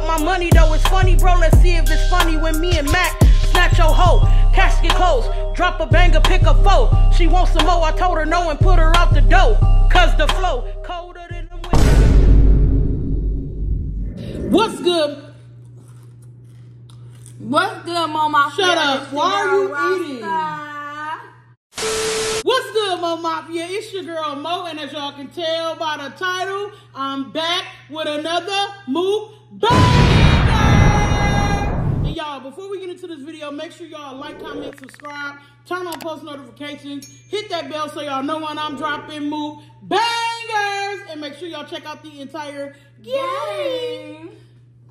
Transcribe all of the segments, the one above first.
about my money though. It's funny, bro. Let's see if it's funny when me and Mac snatch your hoe. Casket closed, drop a banger, pick a foe. She wants some more, I told her no and put her out the door. Cause the flow colder than the winter. What's good? What's good, Mama? Shut up. Why are you eating? What's good, Moe Mafia? It's your girl Moe, and as y'all can tell by the title, I'm back with another move banger. And y'all, before we get into this video, make sure y'all like, comment, subscribe, turn on post notifications, hit that bell so y'all know when I'm dropping move bangers, and make sure y'all check out the entire game.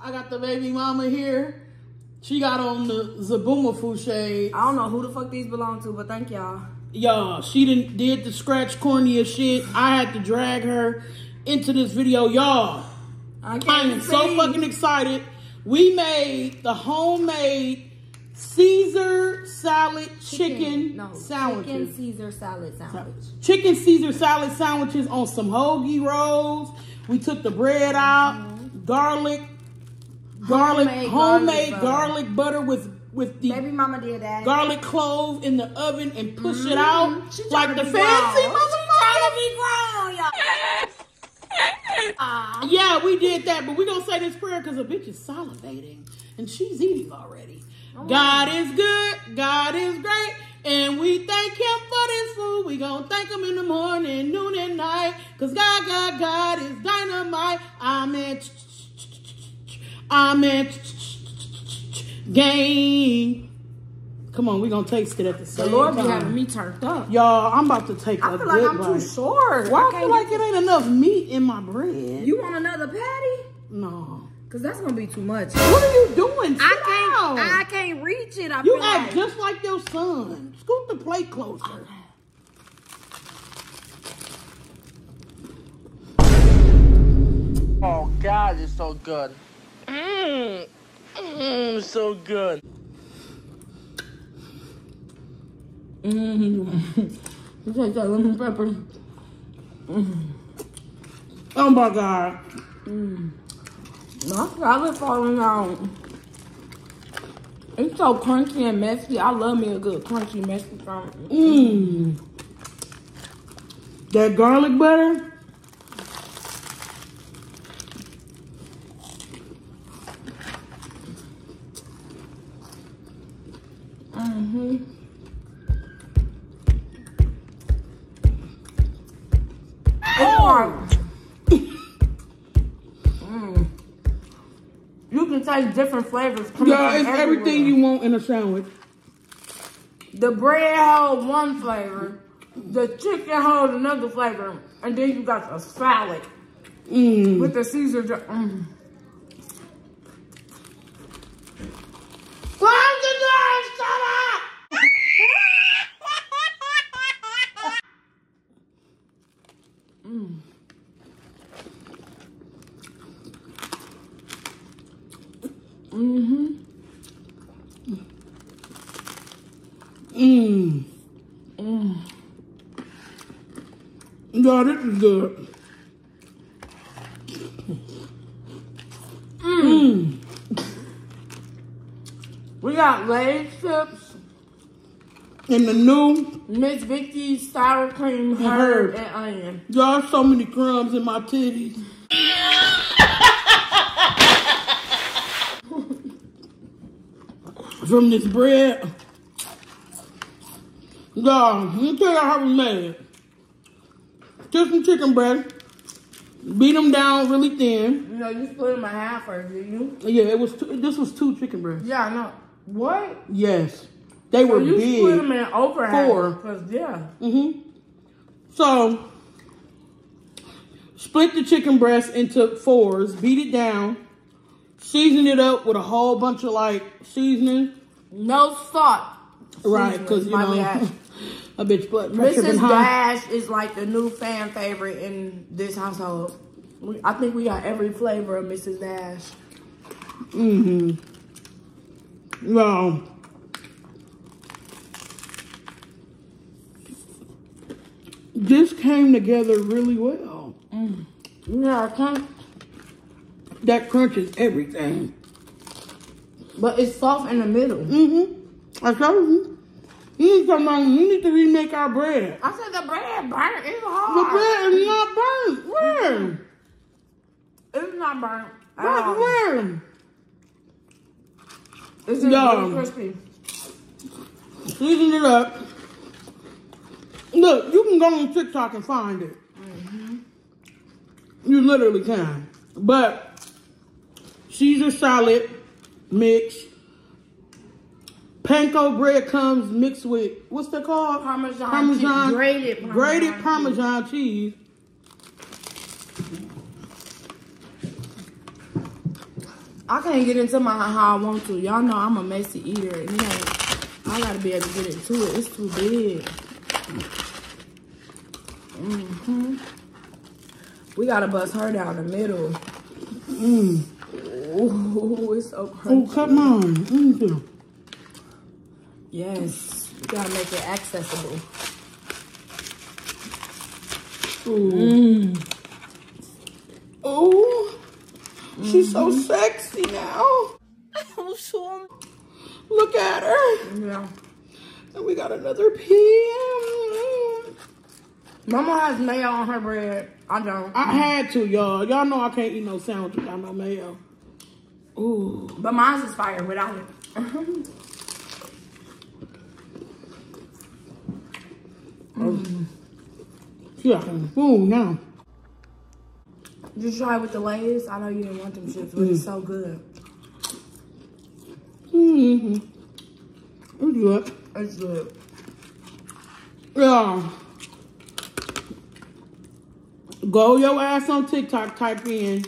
I got the baby mama here. She got on the Zabuma shade. I don't know who the fuck these belong to, but thank y'all. Y'all, she didn't did the scratch cornea shit. I had to drag her into this video. Y'all, I I am so see. fucking excited. We made the homemade Caesar salad chicken, no, sandwiches. Chicken Caesar salad sandwich. Chicken Caesar salad sandwiches on some hoagie rolls. We took the bread out, garlic, garlic, Homemade homemade garlic garlic, butter. butter with with the Baby mama did that. garlic clove in the oven and push it out Mm-hmm. She like the fancy grown. She motherfucker. tryna be grown, y'all. Ah. Yeah, we did that, but we're gonna say this prayer because a bitch is salivating and she's eating already. Oh. God is good, God is great, and we thank Him for this food. We gonna thank Him in the morning, noon, and night, cause God, God, God is dynamite. Amen. Amen. Gang. Come on, we gonna taste it at the The same Lord be having me turned up. Y'all, I'm about to take I a feel like I'm bite. too short. Why I can't feel like it ain't enough meat in my bread? You want another patty? no. Cause that's gonna be too much. What are you doing? Sit I can't. down. I can't reach it. I you feel act like. just like your son. Scoot the plate closer. Oh God, it's so good. Mmm, mmm, so good. Mm-hmm. You take that lemon pepper. Oh my god. My salad falling out. It's so crunchy and messy. I love me a good crunchy, messy salad. Mmm. That garlic butter. Mm-hmm. Taste different flavors coming it's everywhere. everything you want in a sandwich. The bread holds one flavor, the chicken holds another flavor, and then you got the salad Mmm. with the Caesar. Mm. Close the door! Shut up! Mmm. Mmm. Yeah, this is good. Mmm. We got Lay's chips, And the new, Miss Vickie's sour cream, Herb. herb, and onion. y'all so many crumbs in my titties. From this bread. Y'all, let me tell y'all how we made it. Just some chicken breast. Beat them down really thin. You know, you split them in half first, did you? Yeah, it was. Two, this was two chicken breasts. Yeah, I know. What? Yes, they So were you big. split them in over Four. half. Cause yeah. Mm-hmm. So, split the chicken breast into fours, beat it down, season it up with a whole bunch of like seasoning. No salt. Right, because you know, a bitch pressure been Mrs. Dash is like the new fan favorite in this household. We, I think we got every flavor of Mrs. Dash. Mm-hmm. Well, this came together really well. Yeah, I can't. that crunches everything. But it's soft in the middle. Mm-hmm. I told you. You need on. You need to remake our bread. I said the bread burnt. It's hard. The bread is not burnt. Where? Mm-hmm. It's not burnt. Burnt all. where? It's really crispy. Season it up. Look, you can go on TikTok and find it. Mm-hmm. You literally can. But Caesar salad mix. Panko bread comes mixed with what's that called? Parmesan, Parmesan. cheese, grated Parmesan. grated cheese. Parmesan cheese. I can't get into my how I want to. Y'all know I'm a messy eater. And it ain't, I gotta be able to get into it. It's too big. hmm We gotta bust her down the middle. Mm. Ooh, it's so Oh, come on. Mm. Yes, we gotta make it accessible. Ooh. Oh, she's so sexy now. Look at her. Yeah. And we got another PM. Mama has mayo on her bread. I don't. I had to, y'all. Y'all know I can't eat no sandwich without no mayo. Ooh. But mine's is fire without it. Yeah. Ooh, now. Just try it with the Lay's. I know you didn't want them chips, but it's so good. Mm-hmm. It's good. It's good. Yeah. Go your ass on TikTok, type in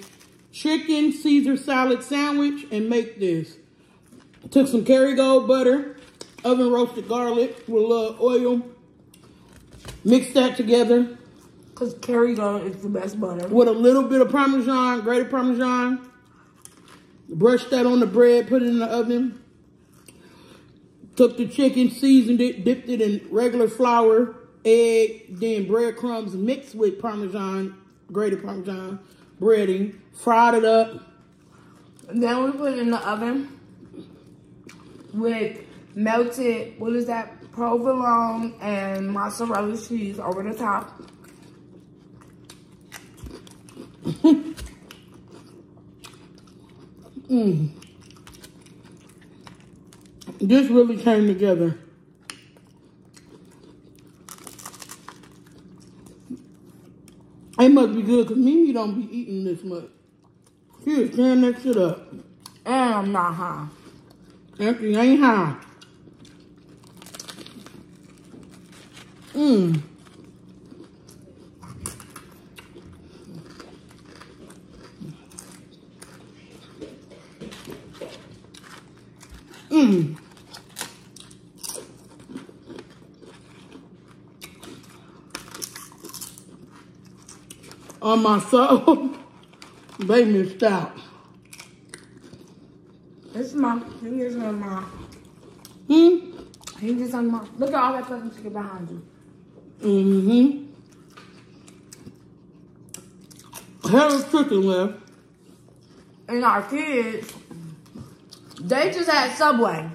chicken Caesar salad sandwich and make this. Took some Kerrygold butter, oven roasted garlic with a little oil. Mix that together Cause Kerrygold is the best butter. with a little bit of Parmesan, grated Parmesan. Brush that on the bread, put it in the oven. Took the chicken, seasoned it, dipped it in regular flour, egg, then breadcrumbs mixed with Parmesan, grated Parmesan, breading. Fried it up. And then we put it in the oven with melted, what is that? Provolone and mozzarella cheese over the top. Mm. This really came together. It must be good because Mimi don't be eating this much. She is tearing that shit up. And I'm not high. Empty ain't high. Mmm. Mmm. On my soul, they missed out. This is my, he is on my, Hmm? he is on my, look at all that fucking chicken behind you. Mm-hmm. Hell of chicken left. And our kids, they just had Subway.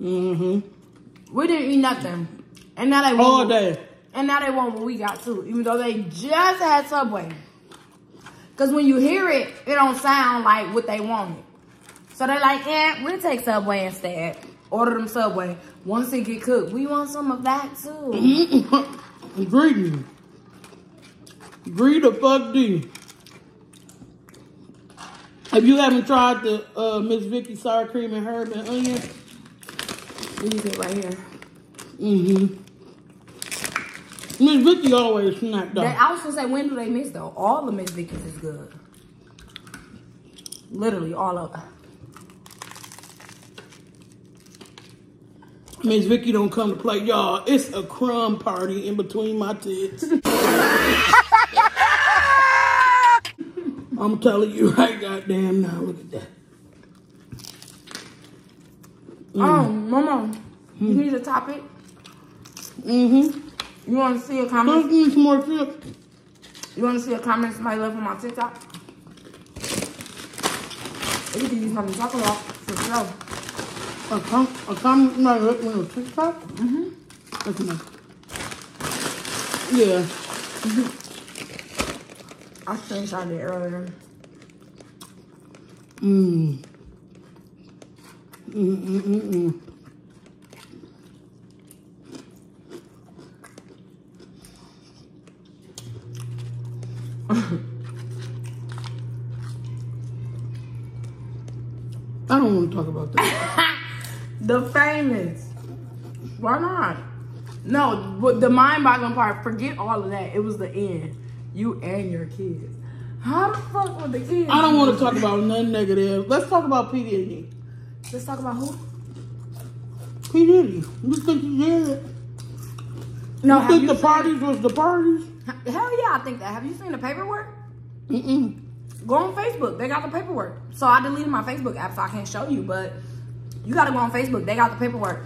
Mm-hmm. We didn't eat nothing. And now they want All day. And now they want what we got too, even though they just had Subway. Cause when you hear it, it don't sound like what they wanted. So they're like, yeah, we'll take Subway instead. Order them Subway. Once it get cooked, we want some of that too. Greedy. Greed the fuck D. If you haven't tried the uh, Miss Vickie sour cream and herb and onion, Leave it right here. mm-hmm. Miss Vickie always snapped up. I was gonna say, when do they miss though? All the Miss Vickie's is good. Literally all of them. Miss Vickie don't come to play, y'all. It's a crumb party in between my tits. I'm telling you right goddamn now. Look at that. Um, oh, Mama, you hmm. need to top it. Mm-hmm. You want to see a comment? eat some more chips. You want to see a comment somebody left on my TikTok? We can use something to talk about for sure. A com a comment no look on TikTok? Mm-hmm. That's enough. Yeah. Mm-hmm. I screenshot it earlier. Mmm. Mm, mm mm mm. I don't want to talk about that. The famous. Why not? No, but the mind-boggling part, forget all of that. It was the end. You and your kids. How the fuck with the kids? I don't want to talk about nothing negative. Let's talk about P. Diddy. Let's talk about who? P. Diddy. You think he did it? No, You think the parties was the parties? Hell yeah, I think that. Have you seen the paperwork? Mm-mm. Go on Facebook. They got the paperwork. So I deleted my Facebook app, so I can't show you. But you got to go on Facebook. They got the paperwork.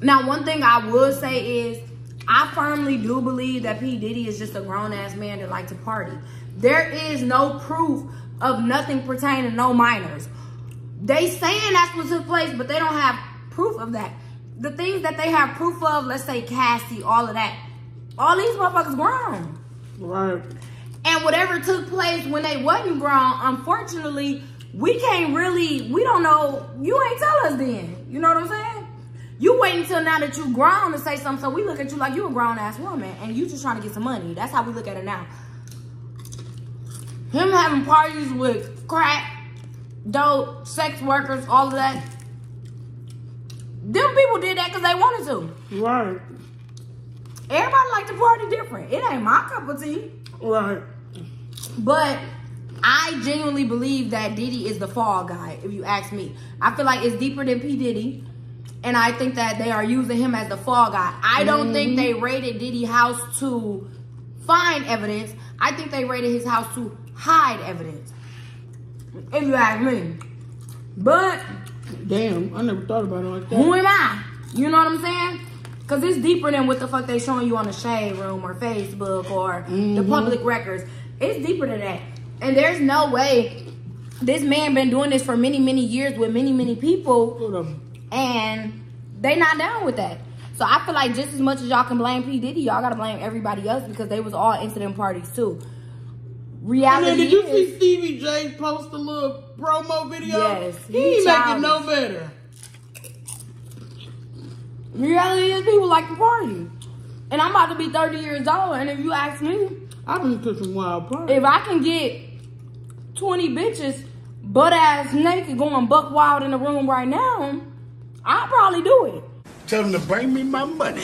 Now, one thing I would say is, I firmly do believe that P Diddy is just a grown ass man that like to party. There is no proof of nothing pertaining to no minors. They saying that's what took place, but they don't have proof of that. The things that they have proof of, let's say Cassie, all of that, all these motherfuckers grown. Right. And whatever took place when they wasn't grown, unfortunately, we can't really, we don't know, you ain't tell us then. You know what I'm saying? You wait until now that you grown to say something, so we look at you like you a grown ass woman and you just trying to get some money. That's how we look at it now. Him having parties with crack, dope, sex workers, all of that. Them people did that because they wanted to. Right. Everybody like to party different. It ain't my cup of tea. Right. But I genuinely believe that Diddy is the fall guy, if you ask me. I feel like it's deeper than P. Diddy. And I think that they are using him as the fall guy. I don't mm-hmm. think they raided Diddy house to find evidence. I think they raided his house to hide evidence. If you ask me. But Damn, I never thought about it like that. who am I? You know what I'm saying? Cause it's deeper than what the fuck they showing you on the shade room or Facebook or the mm-hmm. public records. It's deeper than that. And there's no way this man been doing this for many, many years with many, many people and they not down with that. So I feel like just as much as y'all can blame P. Diddy, y'all gotta blame everybody else because they was all incident parties too. And Reality then did you is, see Stevie J post a little promo video? Yes, He he ain't making no childish. Better. reality is people like to party. And I'm about to be 30 years old, and if you ask me, I've been to some wild parties. if I can get 20 bitches butt ass naked going buck wild in the room right now, I'll probably do it. Tell them to bring me my money.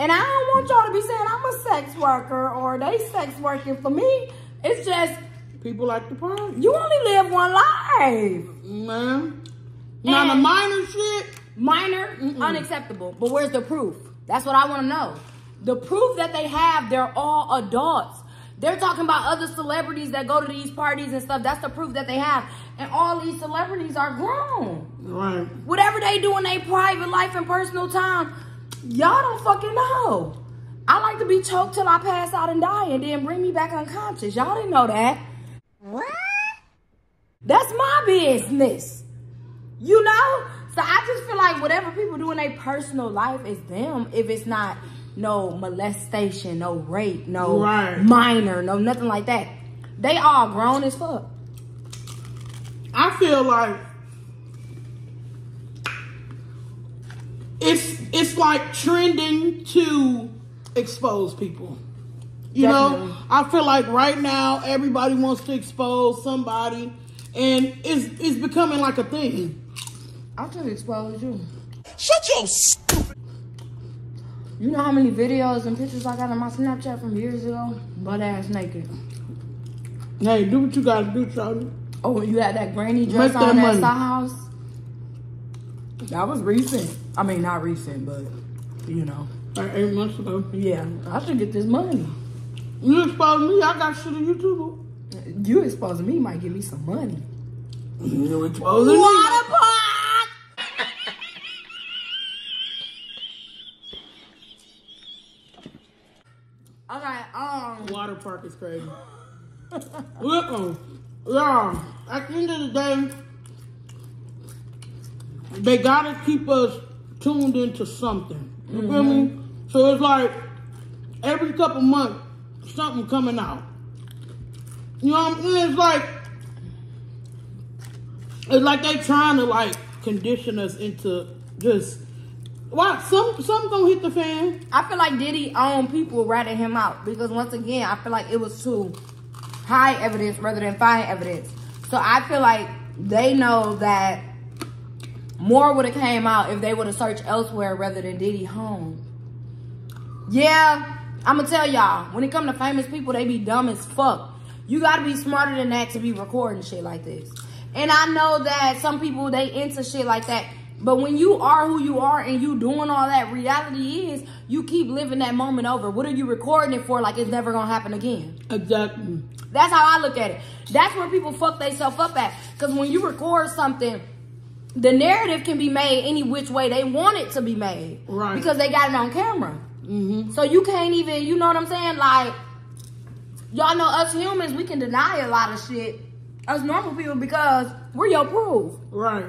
And I don't want y'all to be saying I'm a sex worker or they sex working for me. It's just People like to party. you only live one life. Man. Now the minor shit, Minor, unacceptable. But where's the proof? That's what I want to know. The proof that they have, they're all adults. They're talking about other celebrities that go to these parties and stuff. That's the proof that they have. And all these celebrities are grown. right. Whatever they do in their private life and personal time, y'all don't fucking know. I like to be choked till I pass out and die and then bring me back unconscious. Y'all didn't know that. What? That's my business. You know? So I just feel like whatever people do in their personal life is them if it's not no molestation, no rape, no Right. minor, no nothing like that. They all grown as fuck. I feel like it's it's like trending to expose people. You Definitely. know, I feel like right now everybody wants to expose somebody, and it's it's becoming like a thing. I'll just expose you. Shut your stupid. You know how many videos and pictures I got on my Snapchat from years ago? Butt ass naked. Hey, do what you gotta do, Charlie. Oh, you had that granny dress Make that on at money. the house? That was recent. I mean, not recent, but you know. Like eight months ago. Yeah, I should get this money. You expose me, I got shit on YouTube. You exposing me might give me some money. You exposing oh, me. Park! Okay, um, Water park is crazy. Yeah. at the end of the day, they gotta keep us tuned into something. You feel me? So it's like every couple months, something coming out. You know what I'm saying? It's like it's like they trying to like condition us into just why some some gonna hit the fan. I feel like Diddy owned people ratting him out because once again, I feel like it was too high evidence rather than fine evidence. So I feel like they know that more would have came out if they would have searched elsewhere rather than Diddy home. Yeah, I'm gonna tell y'all, when it come to famous people, they be dumb as fuck. You gotta be smarter than that to be recording shit like this. And I know that some people they into shit like that. But when you are who you are and you doing all that, reality is you keep living that moment over. What are you recording it for? Like it's never gonna happen again. Exactly. That's how I look at it. That's where people fuck themselves up at. Because when you record something, the narrative can be made any which way they want it to be made. Right. Because they got it on camera. Mm-hmm. So you can't even, you know what I'm saying? Like, y'all know us humans, we can deny a lot of shit. Us normal people because we're your proof. Right.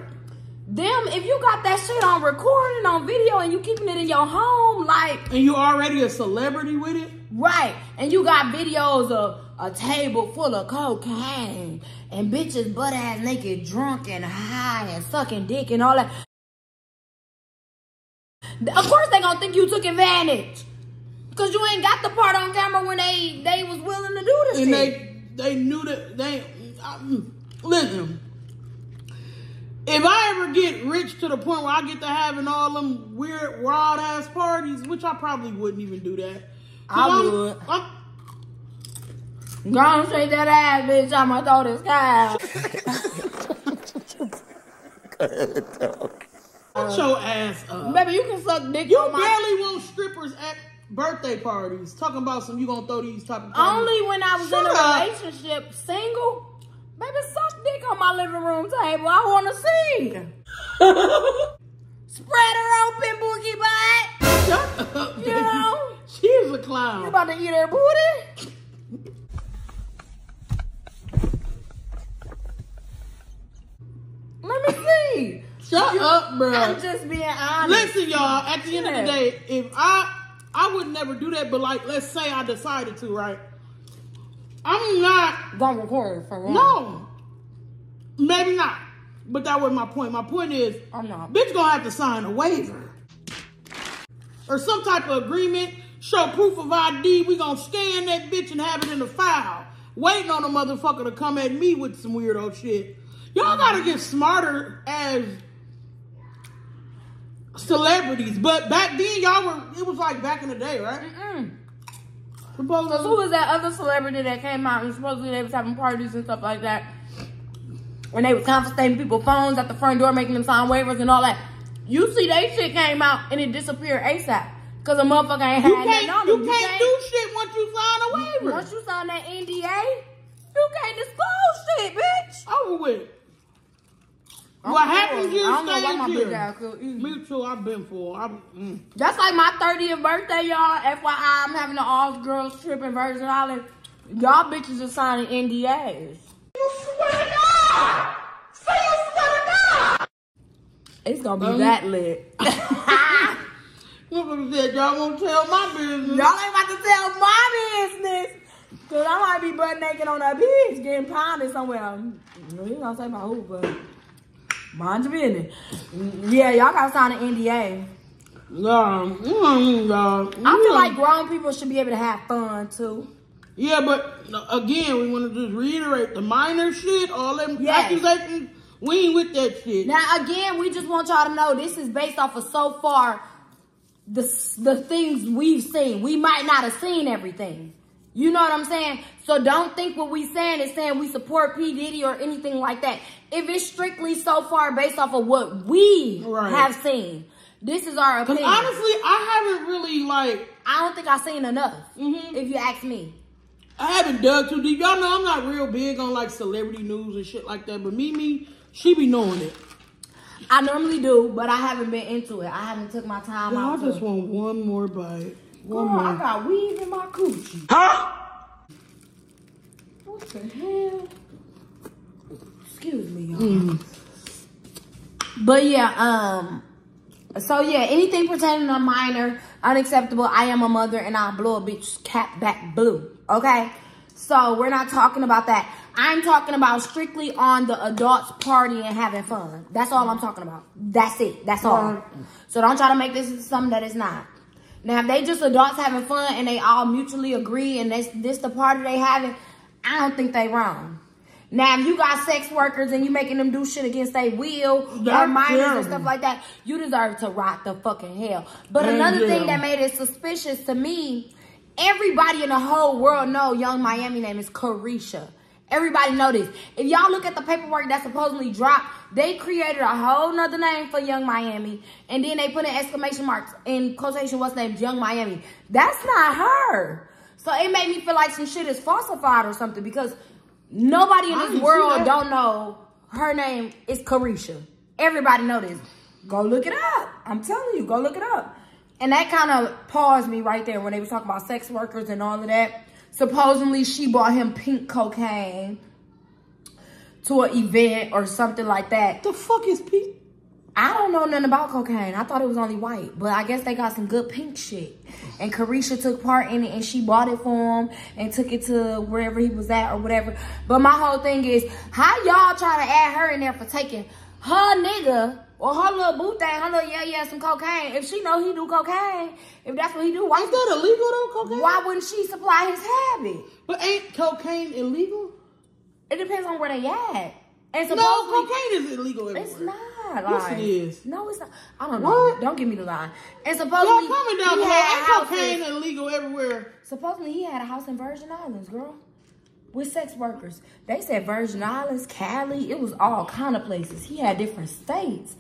Them, if you got that shit on recording, on video, and you keeping it in your home, like, And you already a celebrity with it? Right. And you got videos of a table full of cocaine and bitches butt ass naked, drunk and high and sucking dick and all that. Of course they gonna think you took advantage. Cause you ain't got the part on camera when they they was willing to do this and shit. they they knew that they um, listen. If I ever get rich to the point where I get to having all them weird wild ass parties, which I probably wouldn't even do that. I I'm- would. I'm- Go on, shake that ass, bitch. I'ma throw this cow. Shut your ass up. Baby, you can suck dick You on my barely want strippers at birthday parties. Talking about some you gonna throw these type of parties. Only when I was Shut in a up. relationship, single. Baby, suck dick on my living room table. I want to see. Spread her open, boogie butt. Shut up, You baby. know? She's a clown. You about to eat her booty? Let me see. Shut up, bro. I'm just being honest. Listen, y'all. At the end of the day, if I I would never do that, but like, let's say I decided to, right? I'm not. Don't record for real. No, maybe not. But that was my point. My point is, I'm not. bitch gonna have to sign a waiver or some type of agreement. Show proof of ID. We gonna scan that bitch and have it in the file. Waiting on a motherfucker to come at me with some weirdo shit. Y'all gotta get smarter as celebrities. But back then, y'all were. It was like back in the day, right? Mm. Supposedly. Who was that other celebrity that came out and supposedly they was having parties and stuff like that? When they was confiscating people's phones at the front door, making them sign waivers and all that. You see, they shit came out and it disappeared ASAP. Cause a motherfucker ain't You had can't, on you them. can't do shit once you sign a waiver. Once you sign that NDA, you can't disclose shit, bitch. Over with. I'm What cool. happens here I don't know why my big ass could eat. Me too. I've been for. I'm, mm. That's like my 30th birthday, y'all. FYI, I'm having an all girls trip in Virgin Islands. Y'all bitches are signing NDAs. You swear to God! Say you swear to God! It's gonna be Um, that lit. y'all Motherfucker said y'all won't tell my business. Y'all ain't about to tell my business. Cause I might be butt naked on that beach getting pounded somewhere. You know, ain't gonna say my who, but mind your business. Yeah, y'all gotta sign an NDA. Nah, mm, nah. I feel like grown people should be able to have fun too. Yeah, but uh, again, we want to just reiterate the minor shit, all them Yes. accusations. We ain't with that shit. Now, again, we just want y'all to know this is based off of so far the the things we've seen. We might not have seen everything. You know what I'm saying? So don't think what we saying is saying we support P Diddy or anything like that. If it's strictly so far based off of what we Right. have seen, this is our opinion. honestly, I haven't really like I don't think I've seen enough. Mhm. If you ask me, I haven't dug too deep. Y'all know I'm not real big on like celebrity news and shit like that. But Mimi, she be knowing it. I normally do, but I haven't been into it. I haven't took my time Y'all out. just to, want one more bite. Girl, One I more. got weave in my coochie. Huh? What the hell? Excuse me, y'all. But yeah, um, so yeah, anything pertaining to a minor, unacceptable. I am a mother and I'll blow a bitch cat back blue. Okay? So we're not talking about that. I'm talking about strictly on the adults party and having fun. That's all I'm talking about. That's it. That's all. So don't try to make this something that is not. Now, if they just adults having fun and they all mutually agree and this this the party they having, I don't think they wrong. Now, if you got sex workers and you making them do shit against their will or minors and stuff like that, you deserve to rot the fucking hell. But And another thing that made it suspicious to me, everybody in the whole world know Yung Miami name is Caresha. Everybody know this. If y'all look at the paperwork that supposedly dropped, they created a whole nother name for Yung Miami, and then they put an exclamation marks in quotation what's named Yung Miami. That's not her. So it made me feel like some shit is falsified or something because nobody in this world don't know her name is Caresha. Everybody know this. Go look it up. I'm telling you, go look it up. And that kind of paused me right there when they was talking about sex workers and all of that. Supposedly she bought him pink cocaine to an event or something like that. The fuck is pink? I don't know nothing about cocaine. I thought it was only white, but I guess they got some good pink shit. And Caresha took part in it and she bought it for him and took it to wherever he was at or whatever. But my whole thing is, how y'all try to add her in there for taking her nigga or her little boo thing, her little yeah yeah some cocaine. If she know he do cocaine, if that's what he do, why Is that illegal though, cocaine? why wouldn't she supply his habit? But ain't cocaine illegal? It depends on where they at. And No, cocaine is illegal everywhere. It's not. Yes, Like, it is. No, it's not. I don't know. What? Don't give me the line. And Y'all supposedly comment down he had cocaine illegal everywhere? Supposedly he had a house in Virgin Islands, girl, with sex workers. They said Virgin Islands, Cali. It was all kind of places. He had different states.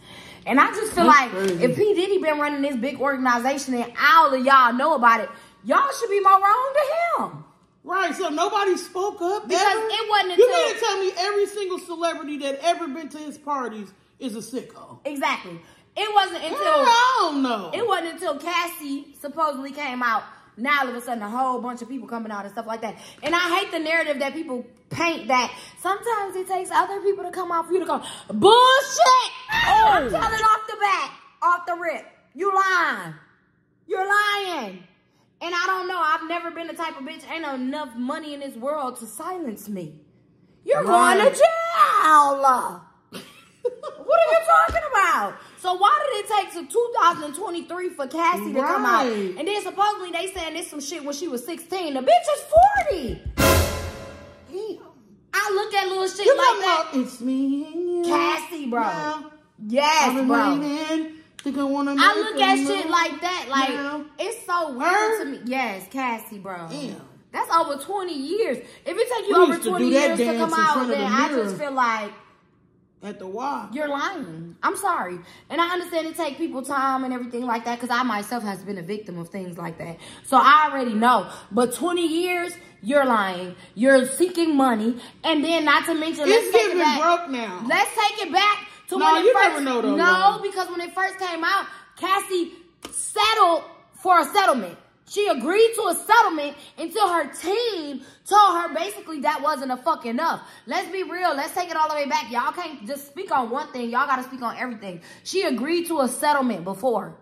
And I just feel That's like crazy. if P Diddy been running this big organization and all of y'all know about it, y'all should be more wrong to him. Right, so nobody spoke up Because ever? it wasn't You until- mean to tell me every single celebrity that ever been to his parties is a sicko? Exactly. It wasn't until I don't know. It wasn't until Cassie supposedly came out. Now all of a sudden a whole bunch of people coming out and stuff like that. And I hate the narrative that people paint that sometimes it takes other people to come out for you to go, bullshit! Oh. I'm telling off the bat, off the rip. You lying. You're lying. And I don't know. I've never been the type of bitch. Ain't enough money in this world to silence me. You're going to jail. what are you talking about? So why did it take to 2023 for Cassie to come out? Right. And then supposedly they saying this some shit when she was 16. The bitch is 40. Damn. I look at little shit You like that. about it's me and you. Cassie, bro. Now, Yes, I've bro. waiting. Think I wanna I look at shit like that, like now. it's so weird Her? to me. Yes, Cassie, bro. Damn. That's over 20 years. If it take you We over used to 20 years to come out, then the I just feel like at the Y. you're lying. I'm sorry. And I understand it take people time and everything like that because I myself has been a victim of things like that. So I already know. But 20 years, you're lying. You're seeking money. And then not to mention, let's It's take it back. broke now. Let's take it back to No, when it you first, never know though, No, y'all. because when it first came out, Cassie settled for a settlement. She agreed to a settlement until her team told her basically that wasn't a fuck enough. Let's be real. Let's take it all the way back. Y'all can't just speak on one thing. Y'all got to speak on everything. She agreed to a settlement before.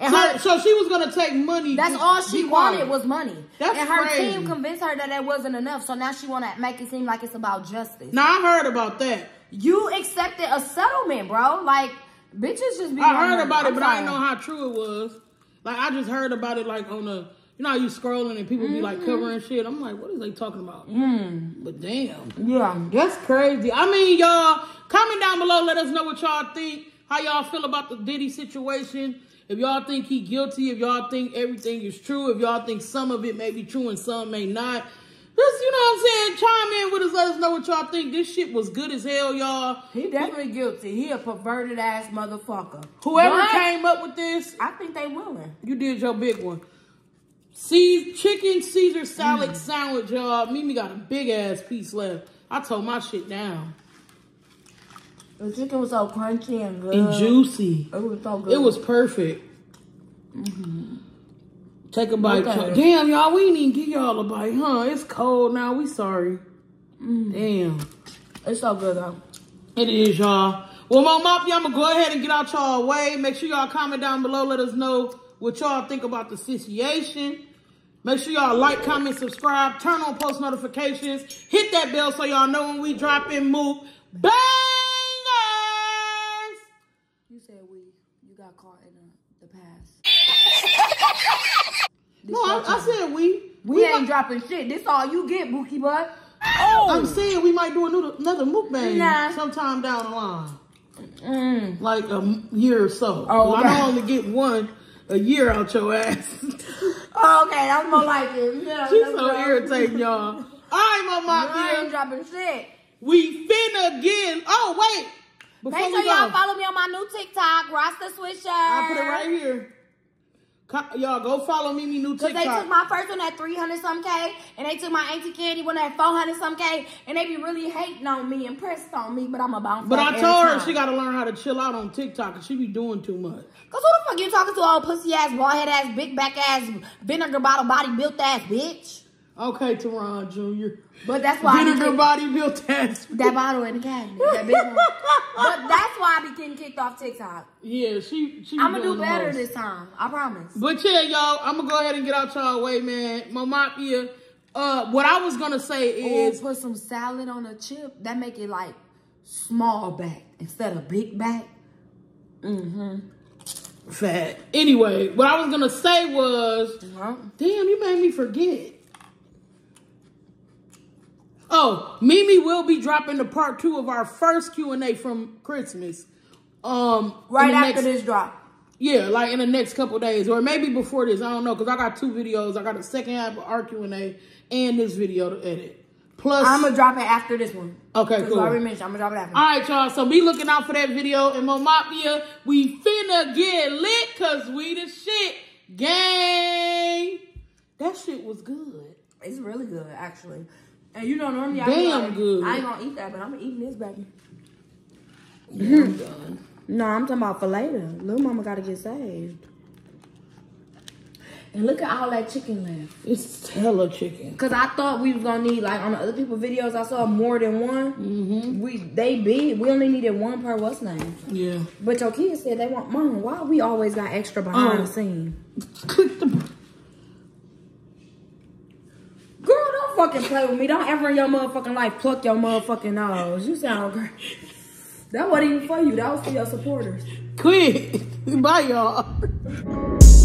And So, her, so she was gonna take money. that's to all she wanted was money. That's and her crazy. team convinced her that that wasn't enough. So now she want to make it seem like it's about justice. Now I heard about that. You accepted a settlement, bro. Like bitches just be. I heard about it, I'm but I didn't know how true it was. Like I just heard about it like on the you know how you scrolling and people be like Mm-hmm. covering shit. I'm like, what is they talking about? Mm. But damn. Yeah. That's crazy. I mean, y'all, comment down below. Let us know what y'all think. How y'all feel about the Diddy situation. If y'all think he guilty, if y'all think everything is true, if y'all think some of it may be true and some may not. Just, you know what I'm saying? Chime in with us. Let us know what y'all think. This shit was good as hell, y'all. He definitely guilty. He a perverted ass motherfucker. Whoever But came up with this, I think they willing. you did your big one. See, chicken Caesar salad mm. sandwich, y'all. Mimi got a big ass piece left. I told my shit down. The chicken was so crunchy and good. And juicy. It was so good. It was perfect. Mm-hmm. Take a bite. Okay. Damn, y'all, we didn't even give y'all a bite, huh? It's cold now. We sorry. Mm. Damn. It's so good though. It is, y'all. Well, Moe Mafia, I'm gonna go ahead and get out y'all way. Make sure y'all comment down below. Let us know what y'all think about the situation. Make sure y'all like, comment, subscribe, turn on post notifications, hit that bell so y'all know when we drop in move. Bangers! You said we. You got caught in the, the past. No, I, I said we. We, ain't might- dropping shit. This all you get, Bookie Butt. I'm saying we might do another, another mukbang Nah. sometime down the line. Mm. Like a year or so. Oh, I okay. don't only get one a year out your ass. Oh, okay, that's more like it. Yeah, She's so go. irritating, y'all. All right, Mo I ain't Mafia. dropping shit. We finna get. Oh wait. Before Make we sure y'all follow me on my new TikTok, Rasta Swisher. I put it right here. Y'all go follow me, me TikTok. Cause they took my first one at 300 some K, and they took my Auntie Candy one at 400 some K, and they be really hating on me and pressed on me, but I'm a bounce But I told her time. she gotta learn how to chill out on TikTok, and she be doing too much. Cause who the fuck you talking to, old pussy ass, bald head ass, big back ass, vinegar bottle body built ass bitch? Okay, Teron Jr. But that's why I be Vinegar body built ass. that bottle in the cabinet, that big one. but that's why I be getting kicked off TikTok. Yeah, she she. I'm gonna do better this time. I promise. But yeah, y'all, I'm gonna go ahead and get out y'all way, man. Moe Mafia. Uh, what I was gonna say is, put some salad on a chip. That make it like small back instead of big back. Mm-hmm fat. Anyway, what I was gonna say was, damn, you made me forget. Oh, Mimi will be dropping the part two of our first Q and A from Christmas. Um, Right after next- this drop. Yeah, like in the next couple days, or maybe before this. I don't know, cause I got two videos. I got a second half of our Q and A and this video to edit. Plus, I'm gonna drop it after this one. okay, cool. I already mentioned I'm gonna drop it after. All right, y'all. So be looking out for that video. And Moe Mafia, we finna get lit cause we the shit. Gang. That shit was good. It's really good, actually. And you know, normally I be Damn like, good. I ain't gonna eat that, but I'm eating this, baby. Yeah, I'm done. No, I'm talking about for later. Little mama gotta get saved. And look at all that chicken left. It's hella chicken. Cause I thought we was gonna need like on the other people videos. I saw more than one. Mm-hmm. We they big. We only needed one per what's name. Yeah. But your kids said they want mom. Why we always got extra behind Oh. the scene? Click the. Girl, don't fucking play with me. Don't ever in your motherfucking life pluck your motherfucking nose. You sound great. That wasn't even for you. That was for your supporters. Quit. Bye, y'all.